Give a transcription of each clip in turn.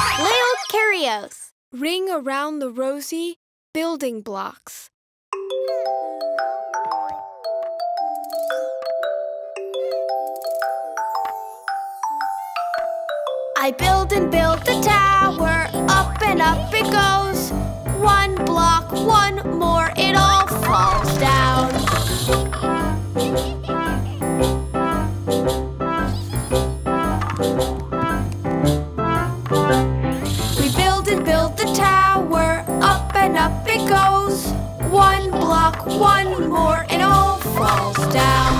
Little Kurios. Ring around the rosy building blocks. I build and build the tower, up and up it goes. One block, one more, it all falls down. up it goes. One block, one more, it all falls down.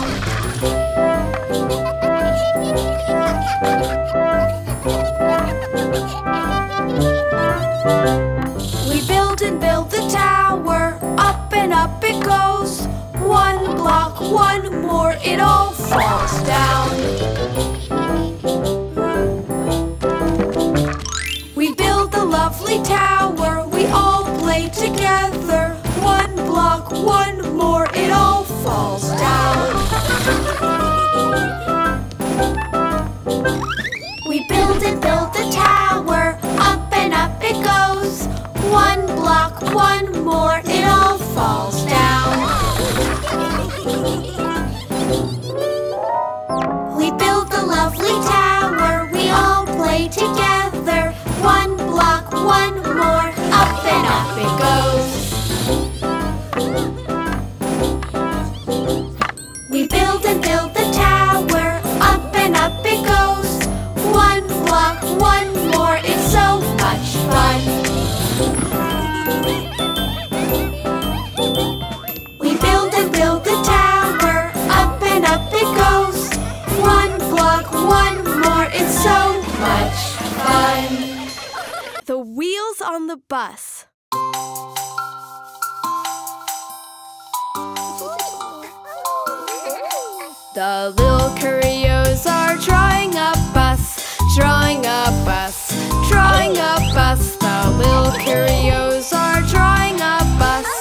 We build and build the tower, up and up it goes. One block, one more, it all falls down. One more, it all falls down. We build and build the tower, up and up it goes. One block, one more, The little Kurios are drawing up us, drawing up us, drawing up us. The little Kurios are drawing up us.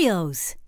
Cheerios.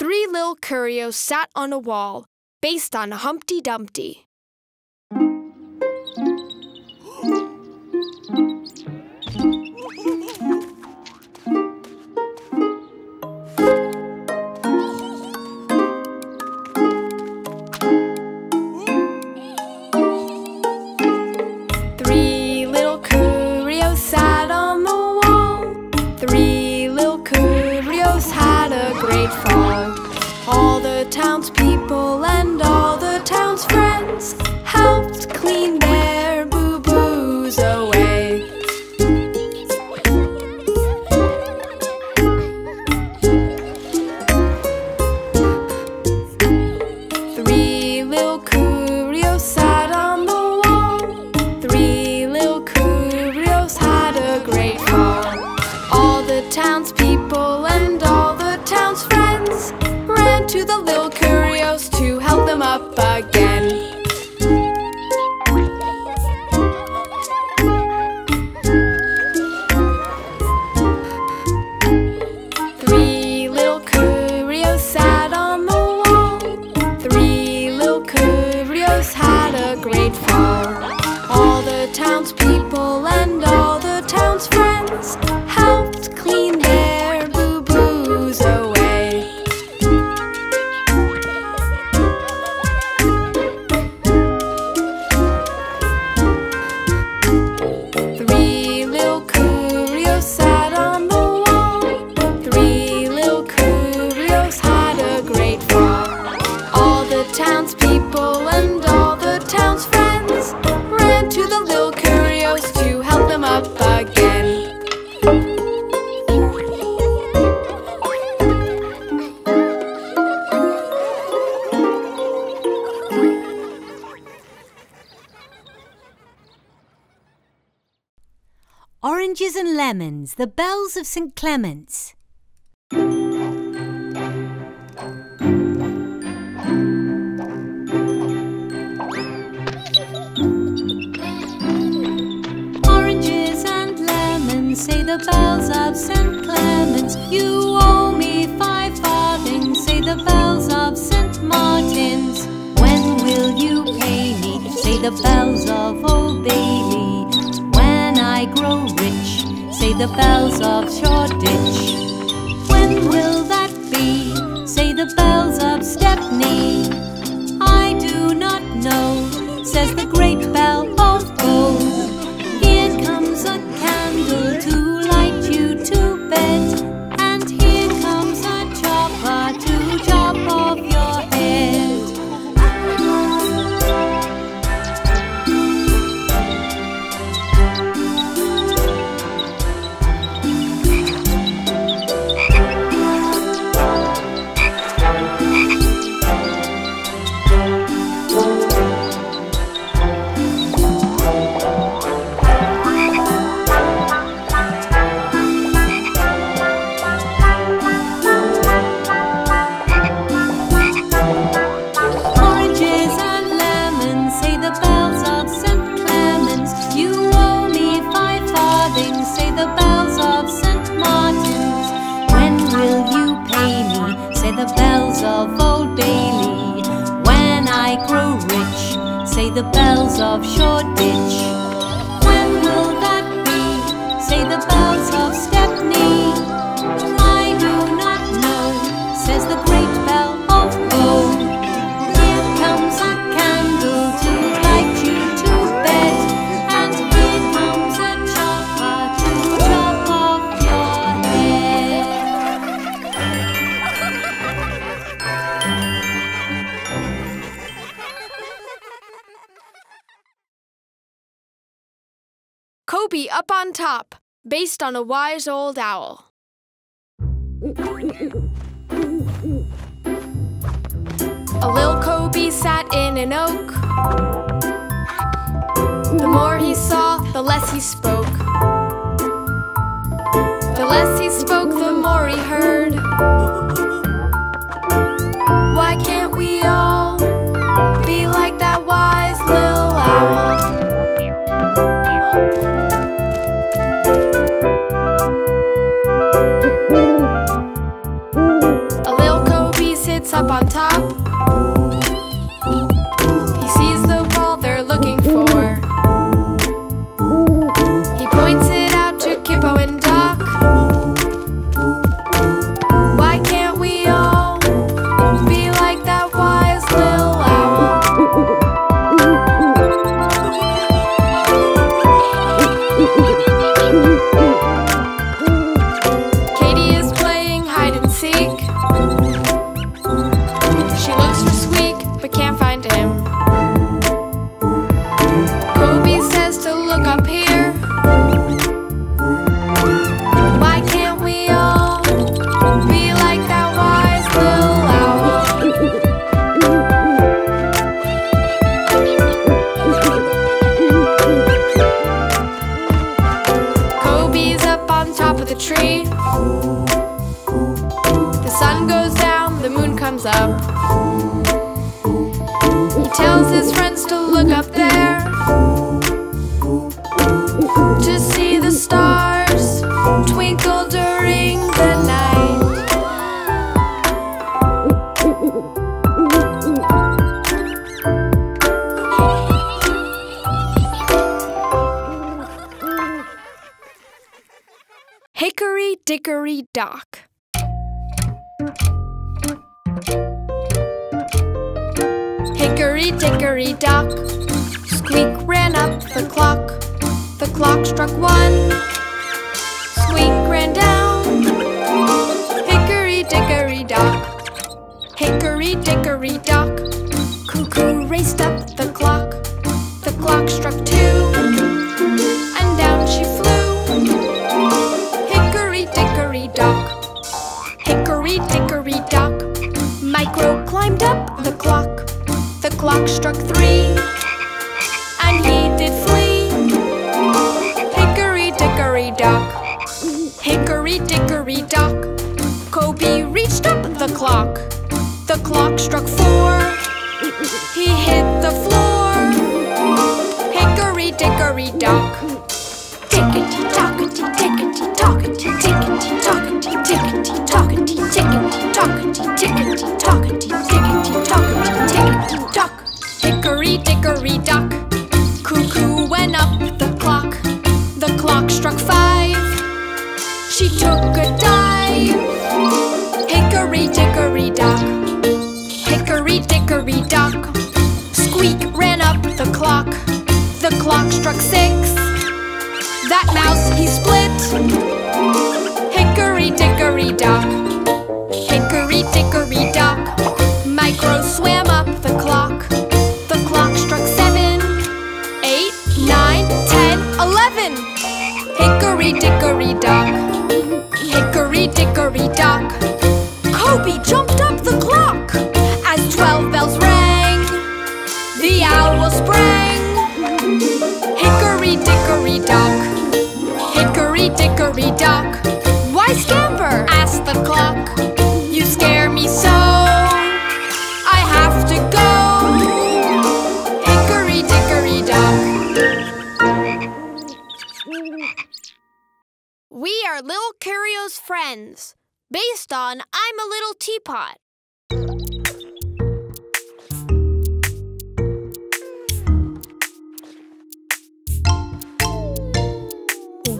Three little Kurios sat on a wall, based on Humpty Dumpty. Oranges and Lemons, The Bells of St Clement's. Oranges and lemons, say the bells of St Clement's. You owe me five farthings, say the bells of St Martin's. When will you pay me, say the bells of Old Bailey? rich, say the bells of Shoreditch. When will that be? Say the bells of Stepney. I do not know, says the great Koby up on top, based on a wise old owl. A little Koby sat in an oak. The more he saw, the less he spoke. The less he spoke, the more he heard. Why can't we all up on top. Hickory Dickory Dock. Squeak ran up the clock. The clock struck one. Squeak ran down. Hickory Dickory Dock. Hickory Dickory Dock. Cuckoo raced up the clock. The clock struck two. Up the clock. The clock struck three. And he did flee. Hickory Dickory Dock. Hickory Dickory Dock. Koby reached up the clock. The clock struck four. He hit the floor. Hickory Dickory Dock. Tickety tockety tickety tockety tickety tockety tickety tockety tickety tockety tickety tockety Hickory dickory dock. Cuckoo went up the clock. The clock struck five. She took a dive. Hickory dickory dock. Hickory dickory dock. Squeak ran up the clock. The clock struck six. That mouse he split. Hickory dickory dock. Hickory dickory dock. Micro swam up Hickory dickory dock. Hickory dickory dock. Koby jumped up the clock as twelve bells rang. The owl sprang. Hickory dickory dock. Hickory dickory dock. Why scamper? asked the clock. You scare me so. I have to go. Hickory dickory dock. We are Little Kurio's friends, based on I'm a Little Teapot.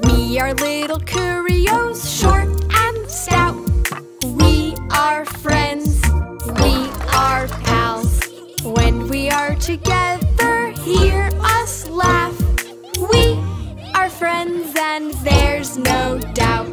We are Little Kurios, short and stout. We are friends, we are pals. When we are together, friends, and there's no doubt.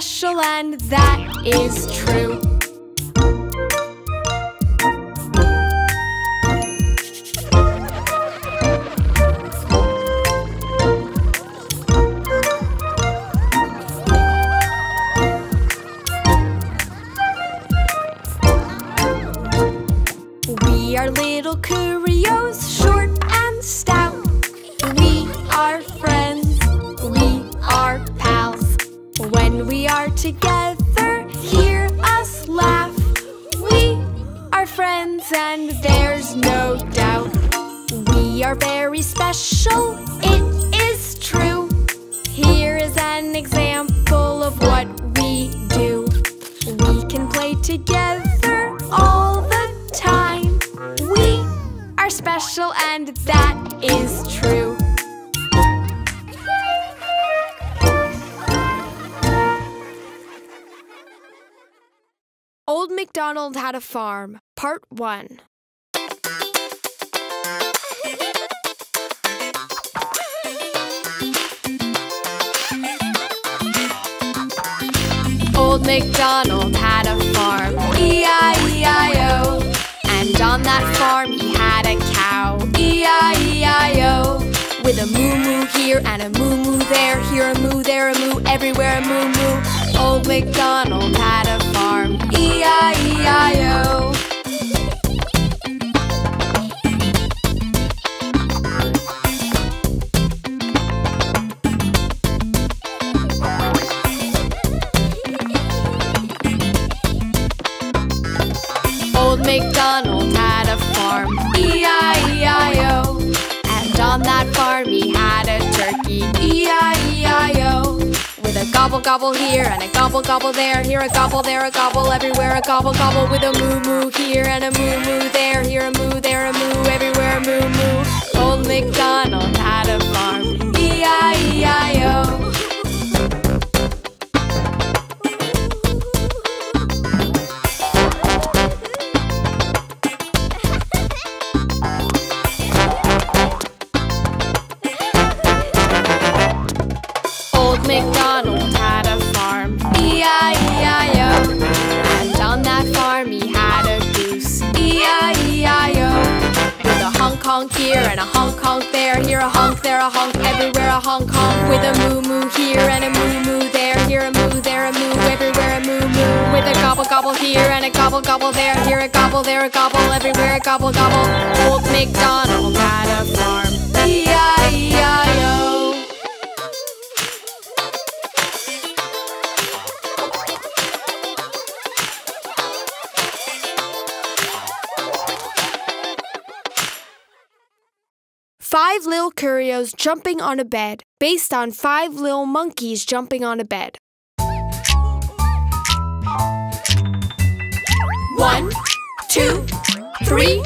Special, and that is true. Farm, Part 1. Old MacDonald had a farm, E-I-E-I-O. And on that farm he had a cow, E-I-E-I-O. With a moo moo here and a moo moo there, here a moo, there a moo, everywhere a moo moo. Old MacDonald had a farm, E-I-E-I-O. Gobble gobble here and a gobble gobble there, here a gobble, there a gobble, everywhere a gobble gobble. With a moo moo here and a moo moo there, here a moo, there a moo, everywhere a moo moo. Old MacDonald had a farm, E-I-E-I-O. Old honk, there a honk, everywhere a honk honk. With a moo moo here and a moo moo there, here a moo, there a moo, everywhere a moo moo. With a gobble gobble here and a gobble gobble there, here a gobble, there a gobble, everywhere a gobble gobble. Old MacDonald had a farm, E-I-E-I-O. Five Lil Kurios Jumping on a Bed, based on Five Little Monkeys Jumping on a Bed. One, two, three,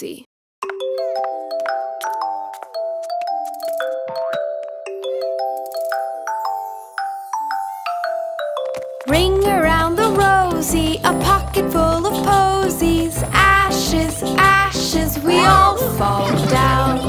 cozy. Ring around the rosy, a pocket full of posies. Ashes, ashes, we all fall down.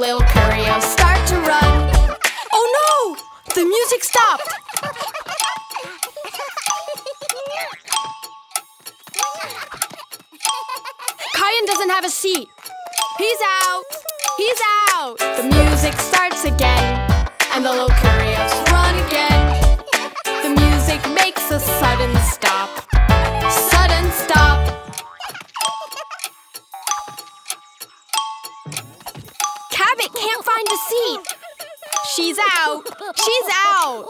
little Kurio start to run. Oh no! The music stopped! Kyan doesn't have a seat. He's out! He's out! The music starts again, and the little Kurio She's out! She's out!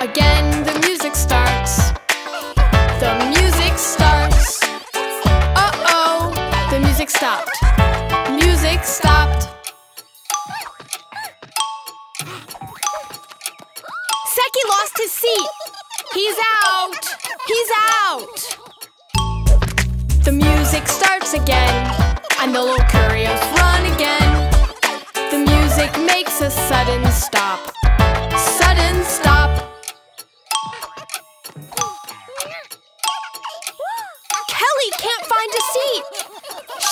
Again, the music starts. The music starts. Uh-oh! The music stopped. Music stopped. Seki lost his seat. He's out! He's out! The music starts again, and the little Kurios run again. The music makes makes a sudden stop. Sudden stop. Kelly can't find a seat.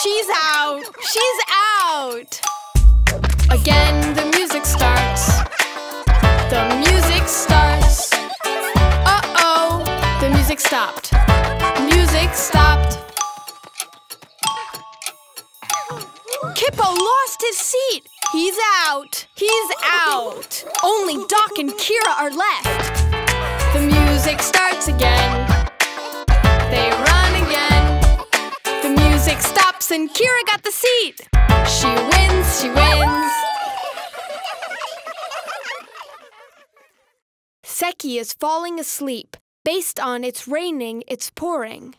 She's out. She's out. Again, the music starts. The music starts. Uh-oh, the music stopped. Music stopped. Kippo lost his seat. He's out. He's out. Only Doc and Kira are left. The music starts again. They run again. The music stops and Kira got the seat. She wins, she wins. Seki is falling asleep. Based on it's raining, it's pouring.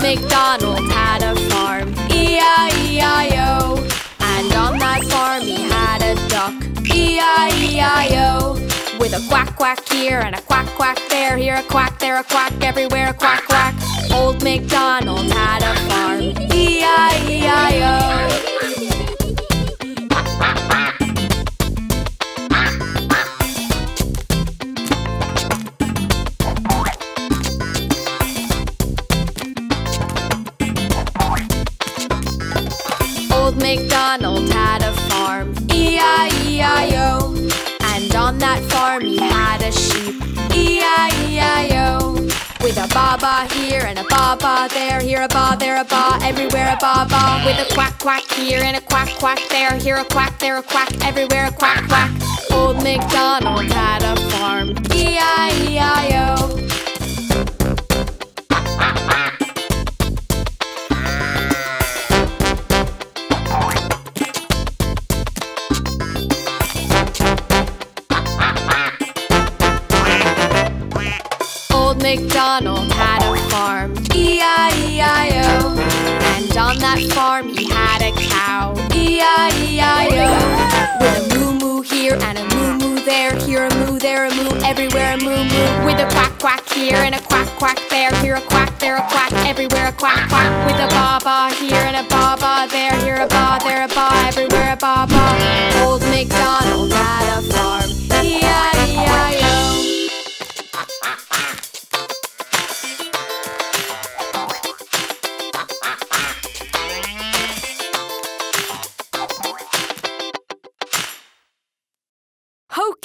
MacDonald had a farm, E-I-E-I-O. And on that farm he had a duck, E-I-E-I-O. With a quack quack here and a quack quack there, here a quack, there a quack, everywhere a quack quack. Old MacDonald had a farm, E-I-E-I-O. With a baba here and a baba there, here a ba, there a ba, everywhere a baba. With a quack quack here and a quack quack there, here a quack, there a quack, everywhere a quack quack. Old MacDonald had a farm, E-I-E-I-O. Old MacDonald had a farm, E-I-E-I-O. And on that farm he had a cow, E-I-E-I-O. With a moo moo here and a moo moo there, here a moo, there a moo, everywhere a moo moo. With a quack quack here and a quack quack there, here a quack, there a quack, everywhere a quack quack. With a ba ba here and a ba ba there, here a ba, there a ba, everywhere a ba ba. Old MacDonald had a farm, E-I-E-I-O.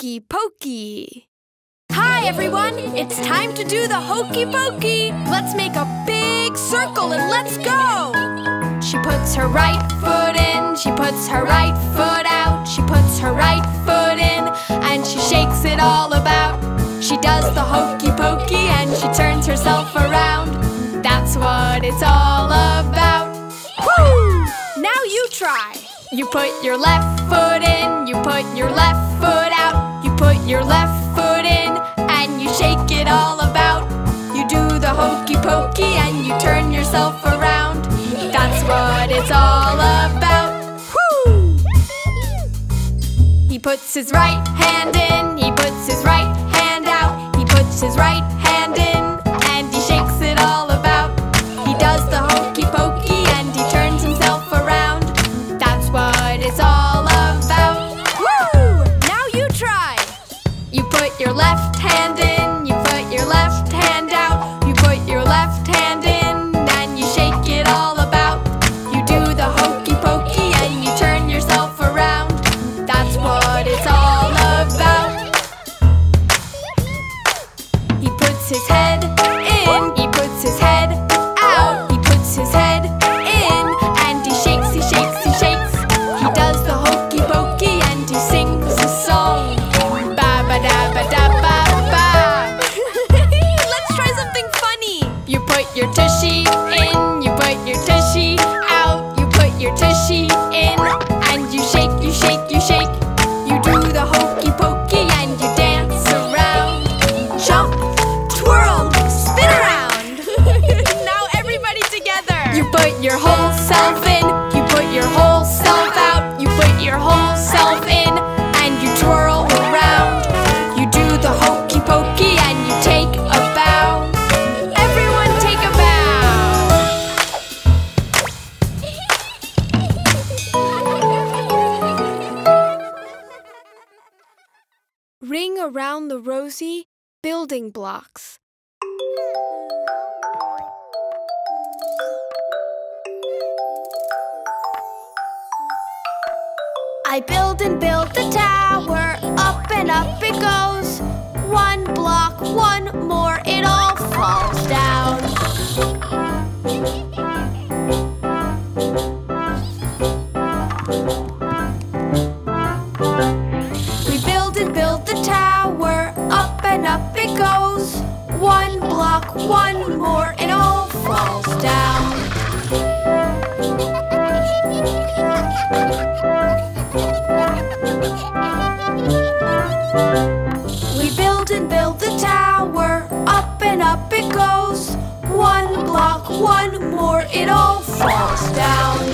Hokey Pokey. Hi, everyone. It's time to do the Hokey Pokey. Let's make a big circle and let's go. She puts her right foot in, she puts her right foot out, she puts her right foot in, and she shakes it all about. She does the hokey pokey and she turns herself around. That's what it's all about. Woo! Now you try. You put your left foot in, you put your left foot out put your left foot in and you shake it all about. You do the hokey pokey and you turn yourself around. That's what it's all about. Woo! He puts his right hand in, he puts his right hand out, he puts his right hand in. box. I build and build the tower, up and up it goes. One block, one more, it all falls down. rock, one more, and all falls down. We build and build the tower, up and up it goes. One block, one more, it all falls down.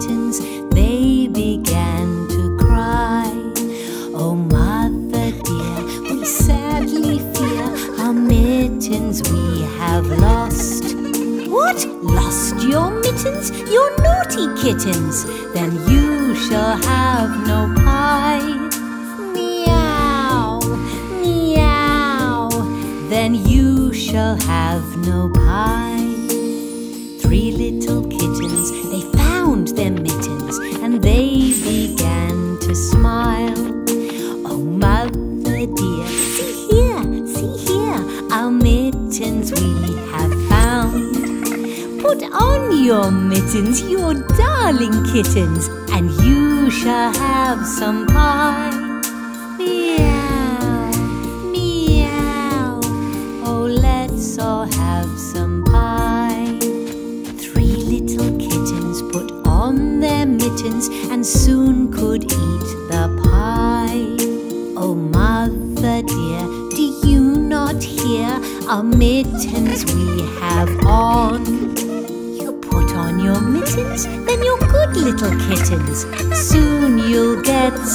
kittens, they began to cry. Oh, mother dear, we sadly fear our mittens we have lost. What? Lost your mittens? Your naughty kittens! Then your mittens, your darling kittens, and you shall have some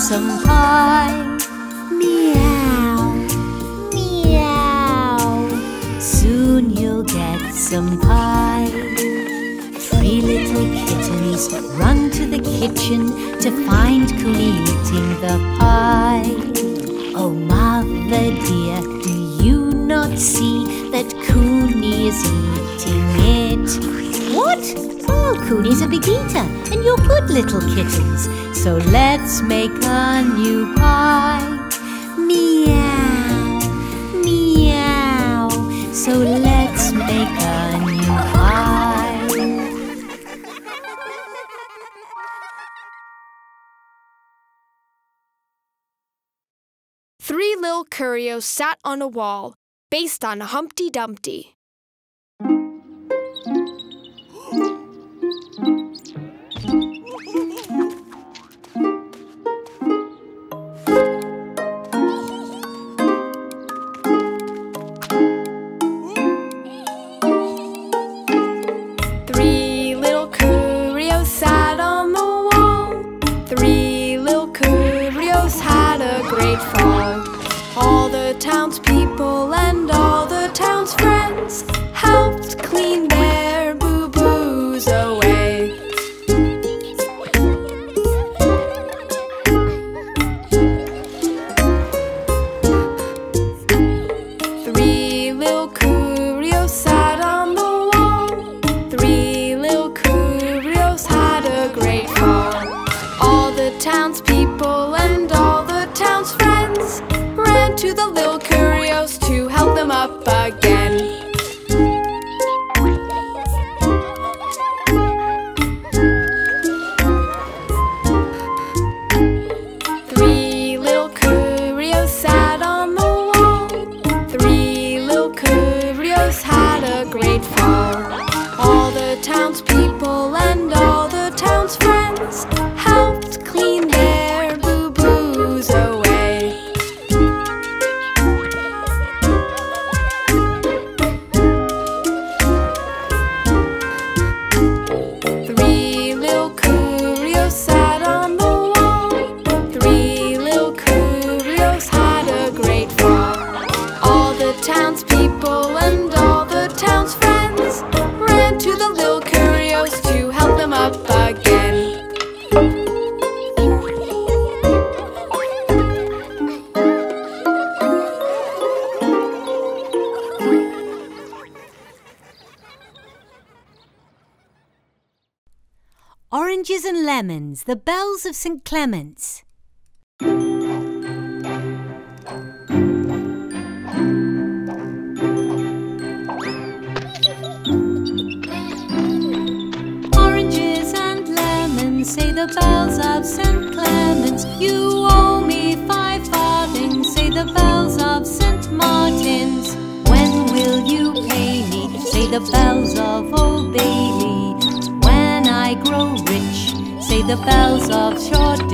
some sat on a wall, based on Humpty Dumpty. Of St Clements. Oranges and lemons, say the bells of St Clements. You owe me five farthings, say the bells of St Martin's. When will you pay me? Say the bells. the bells of short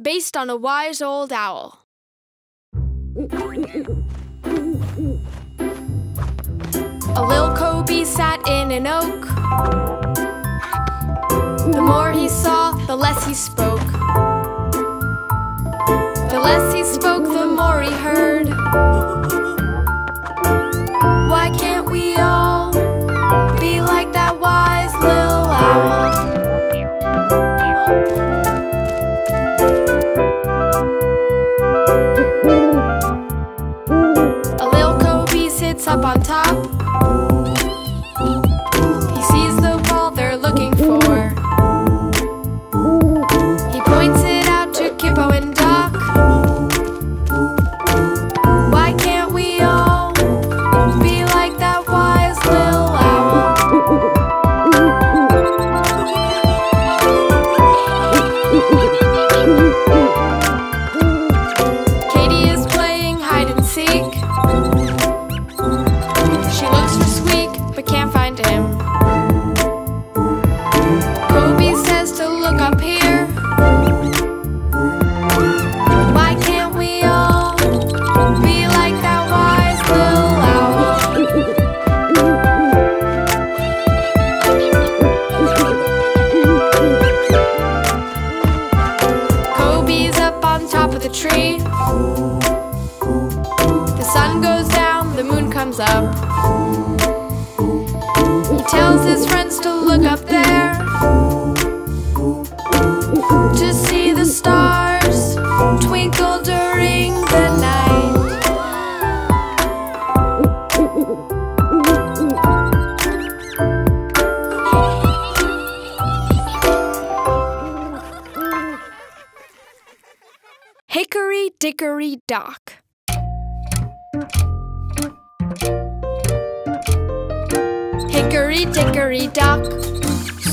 based on a wise old owl. A little Koby sat in an oak. The more he saw, the less he spoke. The less he spoke, the more he heard. Why can't we all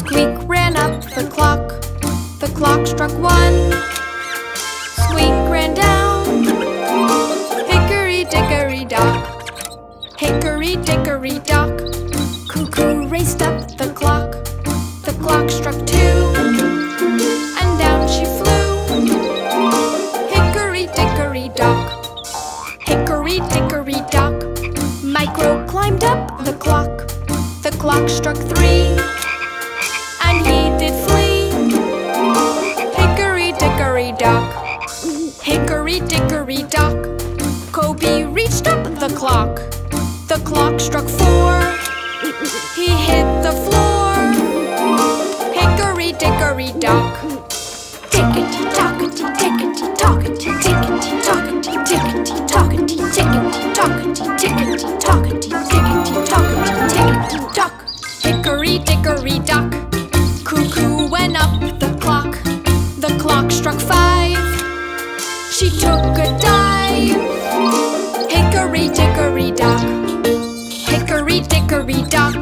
Squeak ran up the clock. The clock struck one. Squeak ran down. Hickory Dickory Dock. Hickory Dickory Dock. Cuckoo raced up the clock. The clock struck two. And down she flew. Hickory Dickory Dock. Hickory Dickory Dock. Micro climbed up the clock. The clock struck three. Hickory Dickory Dock. Koby reached up the clock. The clock struck four. He hit the floor. Hickory Dickory Dock. Tickety tockety tickety tockety tickety tockety tickety tockety tickety tockety tickety tockety tickety tockety tickety tock. Hickory dickory dock. Cuckoo went up the clock. Struck five. She took a dive. Hickory dickory dock. Hickory dickory dock.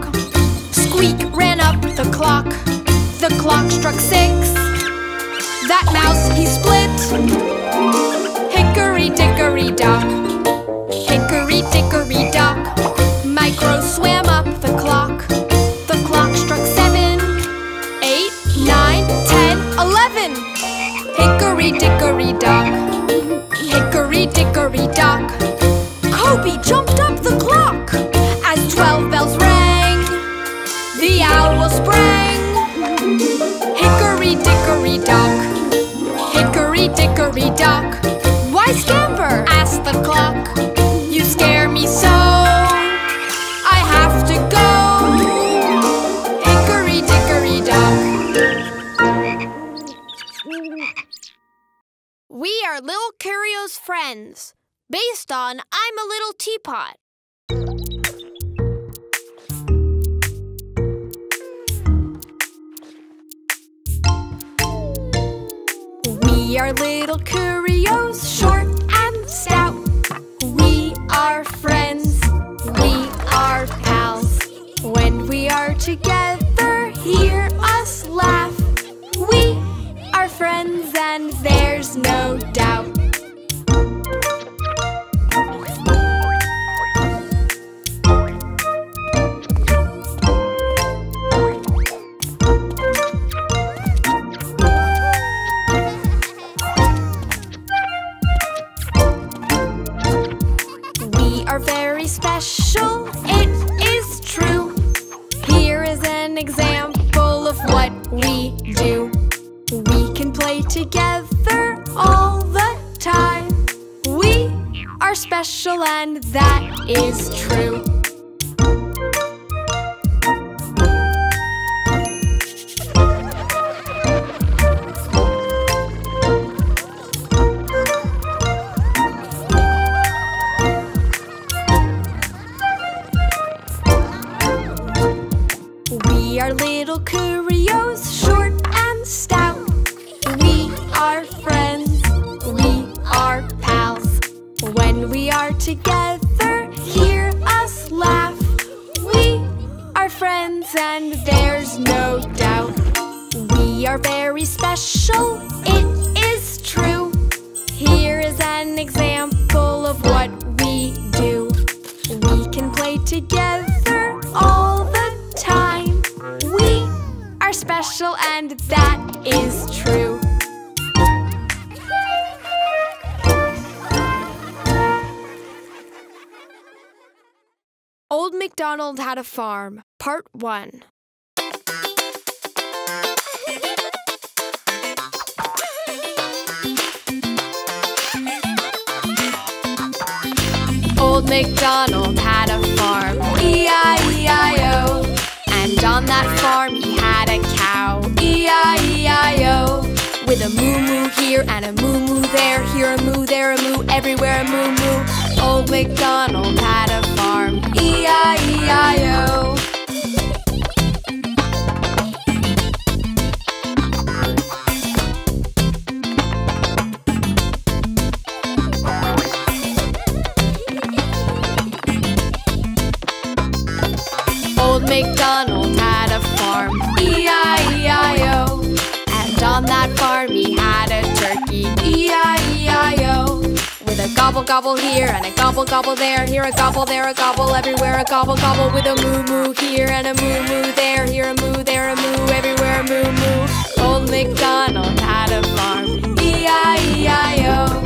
Squeak ran up the clock. The clock struck six. That mouse he split. Hickory dickory dock. Hickory dickory dock. Micro swam Hickory dickory dock. Hickory dickory dock. Koby jumped up the clock as twelve bells rang. The owl sprang. Hickory dickory dock. Hickory dickory dock. Why scamper? asked the clock. We are Little Kurio's friends, based on I'm a Little Teapot. We are little Kurios, farm, Part 1. Old MacDonald had a farm, E-I-E-I-O. And on that farm he had a cow, E-I-E-I-O. With a moo moo here and a moo moo there, here a moo, there a moo, everywhere a moo moo. Old MacDonald had a farm, E-I-E-I-O. Gobble gobble here and a gobble gobble there, here a gobble, there a gobble, everywhere a gobble gobble. With a moo moo here and a moo moo there, here a moo, there a moo, everywhere a moo moo. Old MacDonald had a farm, E-I-E-I-O. Old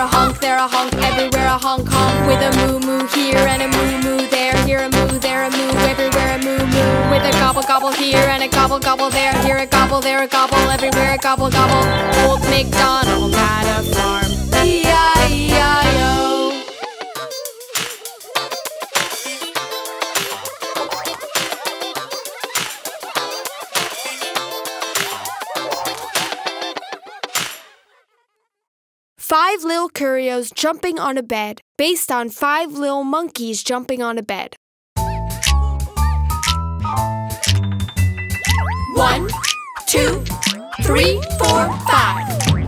a honk, there a honk, everywhere a honk honk. With a moo moo here and a moo moo there, here a moo, there a moo, everywhere a moo moo. With a gobble gobble here and a gobble gobble there, here a gobble, there a gobble, everywhere a gobble gobble. Old MacDonald had a farm, E-I-E-I-O. Five Little Kurios Jumping on a Bed, based on Five Little Monkeys Jumping on a Bed. One, two, three, four, five.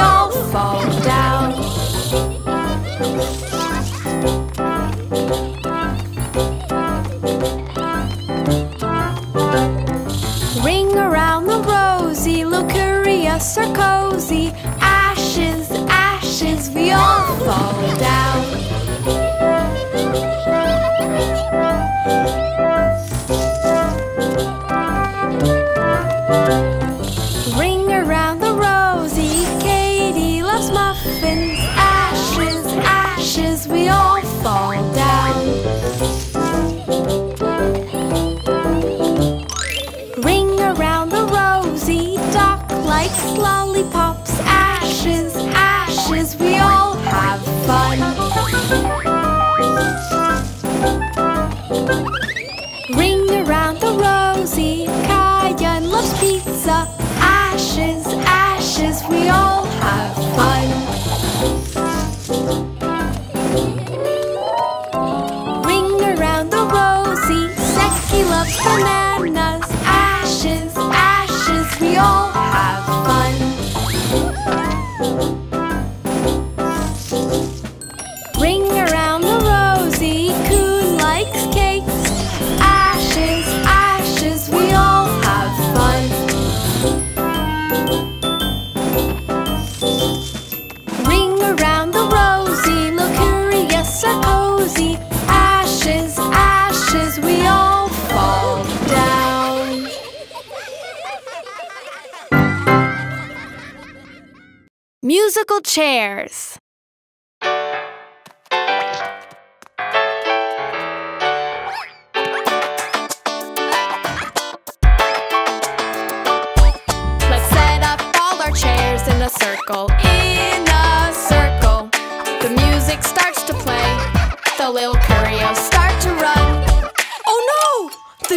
All fall down.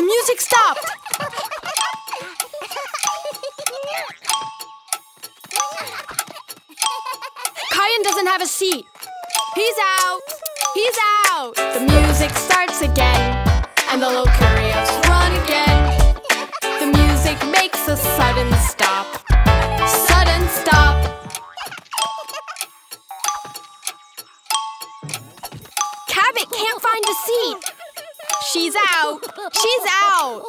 Music stopped! Kyan doesn't have a seat. He's out. He's out. The music starts again, and the little Kurios run again. The music makes a sudden stop. She's out. She's out.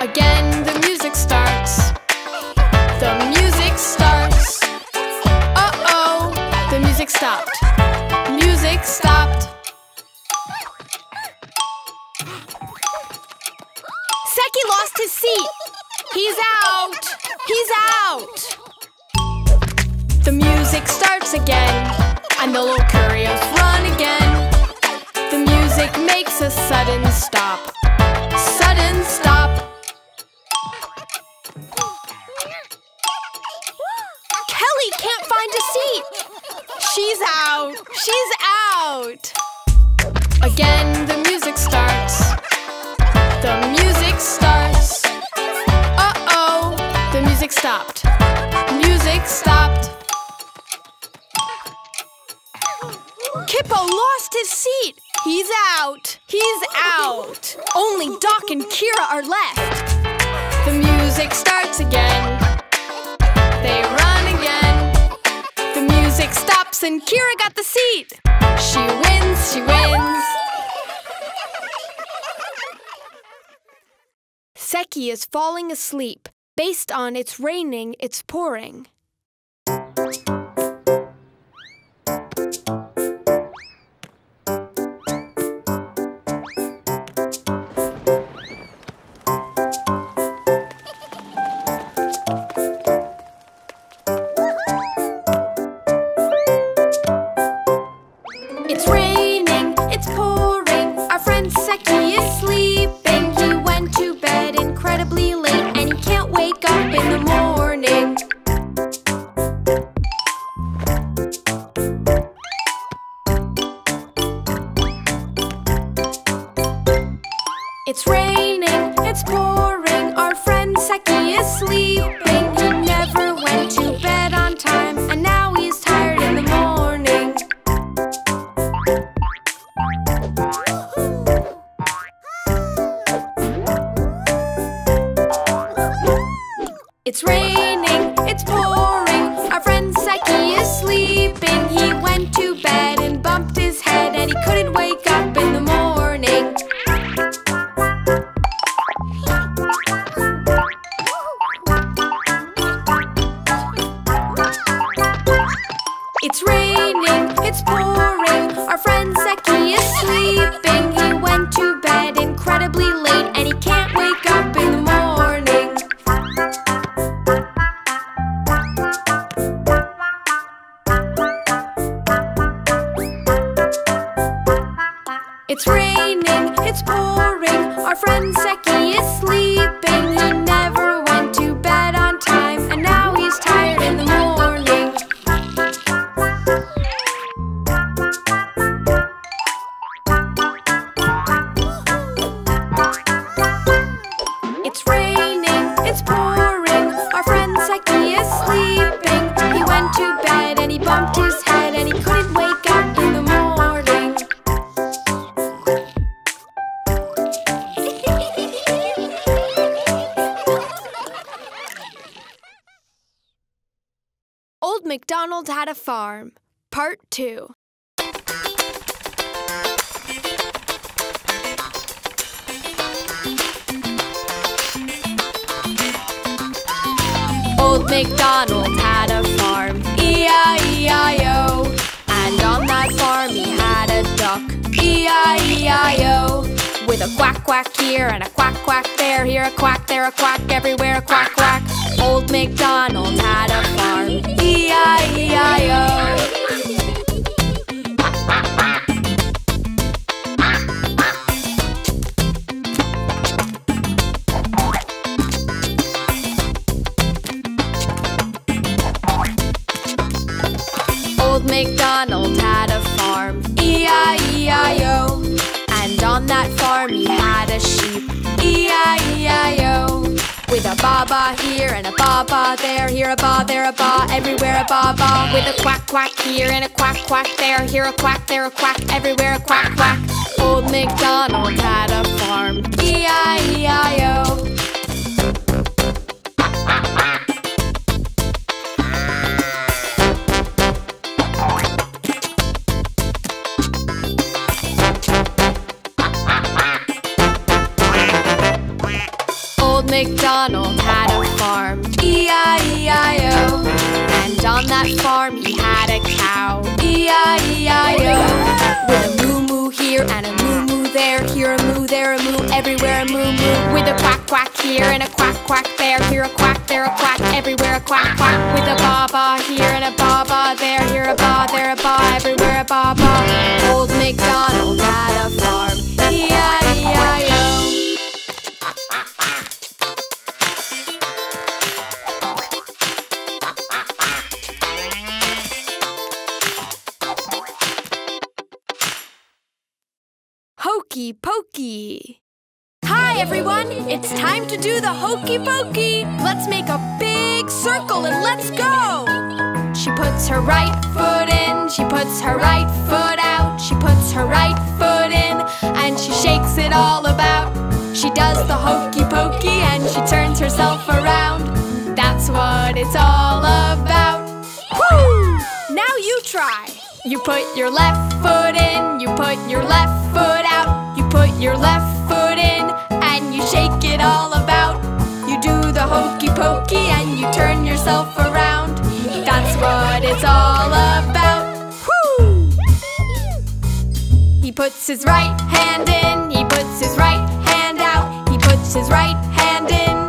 Again, the music starts. The music starts. Uh-oh, the music stopped. Music stopped. Seki lost his seat. He's out. He's out. The music starts again, and the little sudden stop. Sudden stop. Kelly can't find a seat. She's out. She's out. Again, the music starts. The music starts. Uh-oh, the music stopped. Music stopped. Kippo lost his seat. He's out. He's out. Only Doc and Kira are left. The music starts again. They run again. The music stops and Kira got the seat. She wins, she wins. Seki is falling asleep. Based on it's raining, it's pouring. Quack quack here and a quack quack there, here a quack, there a quack, everywhere a quack quack. Old MacDonald had a farm, E-I-E-I-O. Old MacDonald had a farm, E-I-E-I-O. That farm he had a sheep, E-I-E-I-O. With a baba here and a baba there, here a ba, there a ba, everywhere a baba. With a quack quack here and a quack quack there, here a quack, there a quack, everywhere a quack quack. Old MacDonald had a farm, E-I-E-I-O. MacDonald had a farm, E-I-E-I-O. And on that farm he had a cow, E-I-E-I-O. With a moo moo here and a moo moo there, here a moo, there a moo, everywhere a moo moo. With a quack quack here and a quack quack there, here a quack, there a quack, everywhere a quack quack. With a ba ba here and a ba ba there, here a ba, there a ba, everywhere a ba ba. Old MacDonald had a farm, E-I-E-I-O. Hokey Pokey. Hi everyone, it's time to do the hokey pokey. Let's make a big circle and let's go. She puts her right foot in, she puts her right foot out, she puts her right foot in, and she shakes it all about. She does the hokey pokey and she turns herself around. That's what it's all about. Woo! Now you try. You put your left foot in, you put your left foot out, you put your left foot in, and you shake it all about. You do the hokey pokey and you turn yourself around. That's what it's all about. Woo! He puts his right hand in, he puts his right hand out, he puts his right hand in,